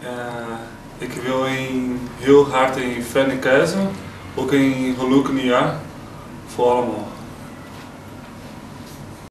Eh, ik wil heel hard in fijne ook in gelukkig nieuwjaar voor allemaal.